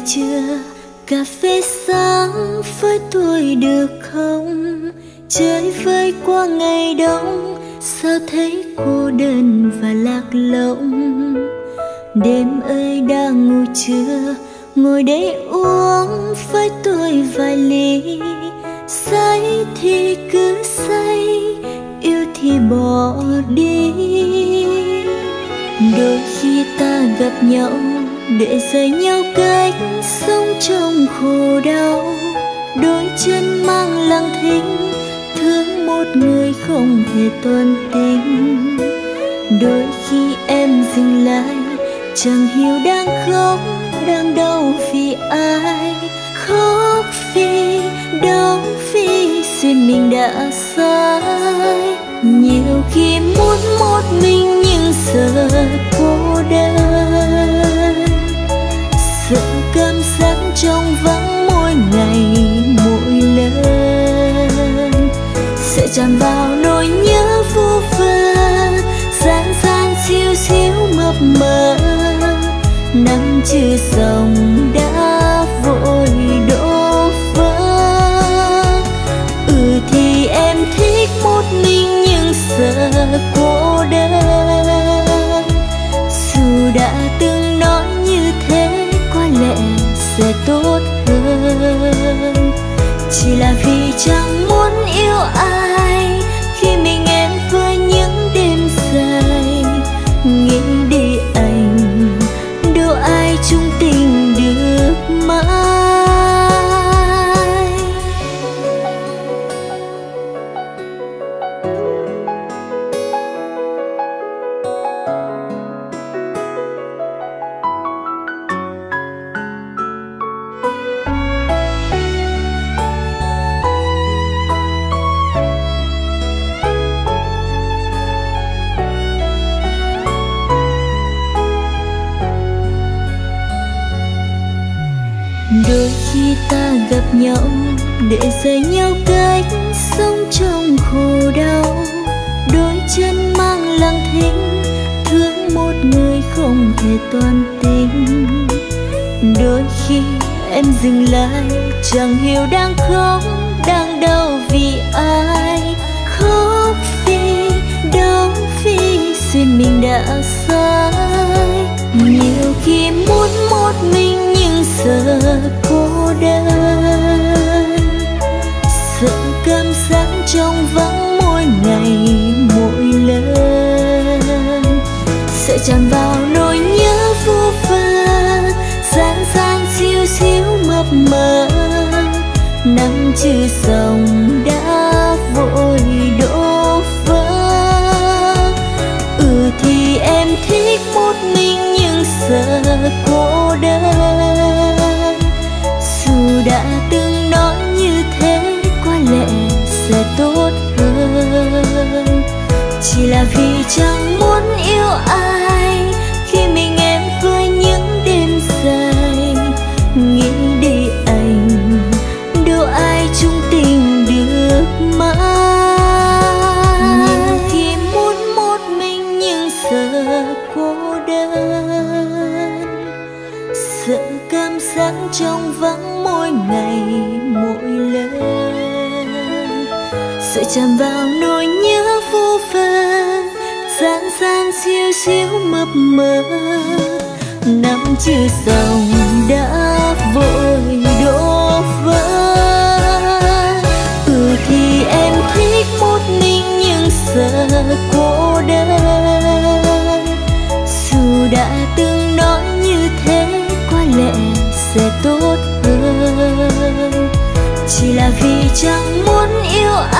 Mình chưa? Cà phê sáng với tôi được không? Chơi vơi qua ngày đông, Sao thấy cô đơn và lạc lõng? Đêm ơi đang ngủ chưa Ngồi đây uống với tôi vài ly. Say thì cứ say, Yêu thì bỏ đi. Đôi khi ta gặp nhau để dạy nhau cách sống trong khổ đau. Đôi chân mang lặng thinh, thương một người không hề toàn tình đôi khi em dừng lại, chẳng hiểu đang khóc, đang đau vì ai. Khóc vì đau vì duyên mình đã sai. Nhiều khi muốn một mình nhưng sợ cô đơn. Tràn vào nỗi nhớ vu vơ gian gian siêu siêu mập mờ. Nắng chưa dòng đã ta gặp nhau để dạy nhau cách sống trong khổ đau. Đôi chân mang lặng thinh, thương một người không hề toàn tình đôi khi em dừng lại, chẳng hiểu đang khóc, đang đau vì ai. Khóc vì đau vì duyên mình đã sai chạm vào nỗi nhớ vô vơ gian gian siêu siêu mập mờ. Nắng chưa sông đã vội đổ vỡ. Ừ thì em thích một mình nhưng sợ cô đơn. Dù đã từng nói như thế, có lẽ sẽ tốt hơn. Chỉ là vì chẳng muốn yêu ai. Cô đơn. Sợ cảm giác trong vắng mỗi ngày, mỗi lần. Sợ chạm vào nỗi nhớ vô vơ gian gian siêu siêu mập mờ. Năm chưa dòng đã vì chẳng muốn yêu ai.